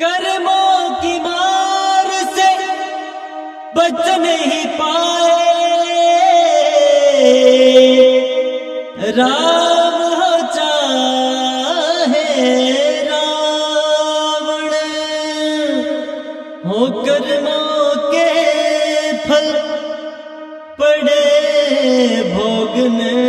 कर्मों की मार से बच नहीं पाए। राम चाहे रावण हो कर्मों के फल पड़े भोगने।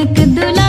உனக்கு துலா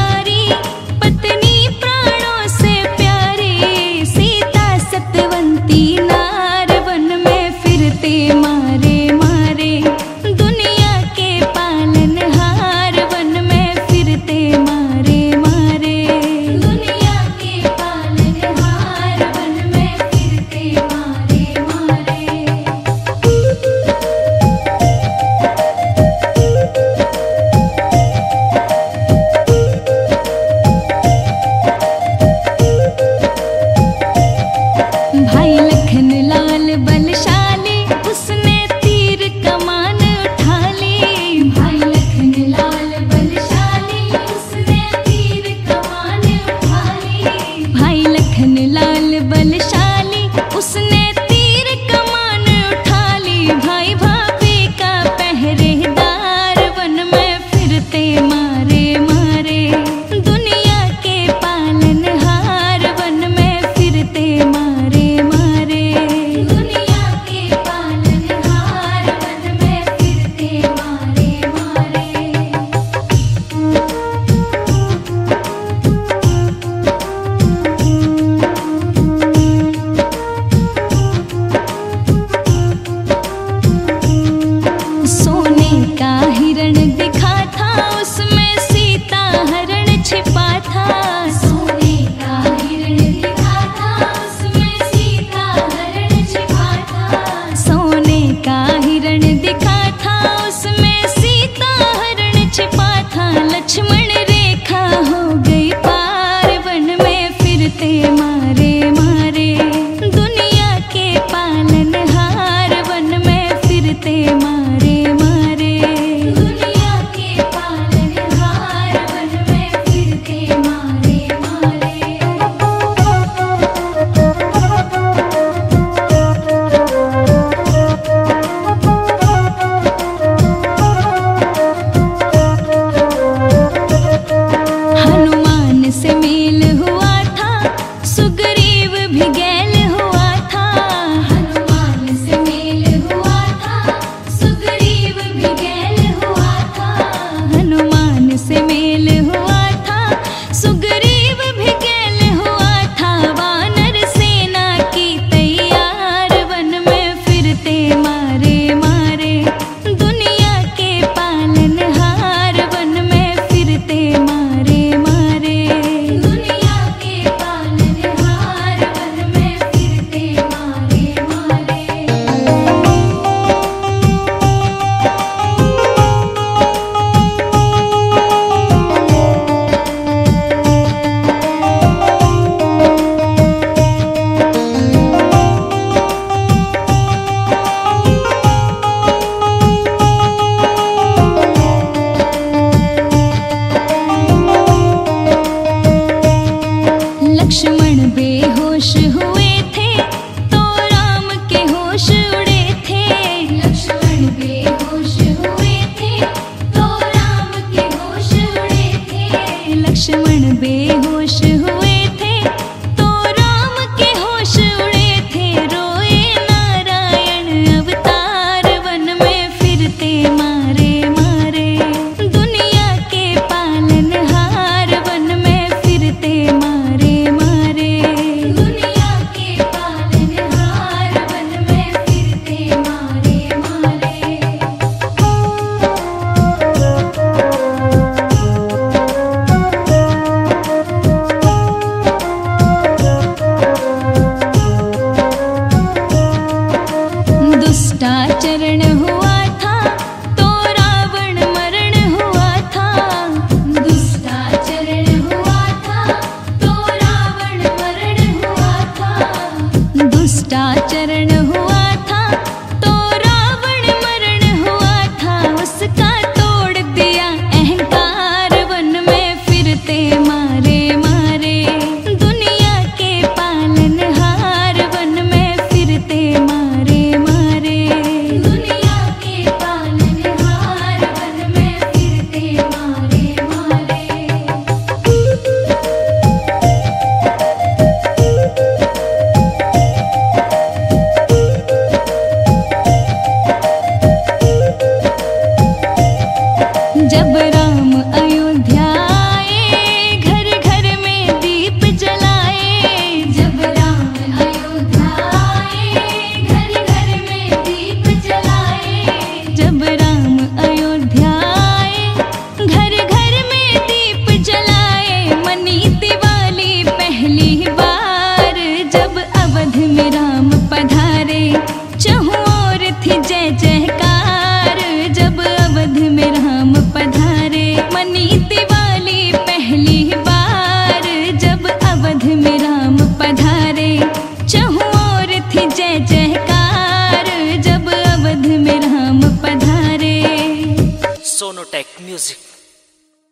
लक्ष्मण बेहोश te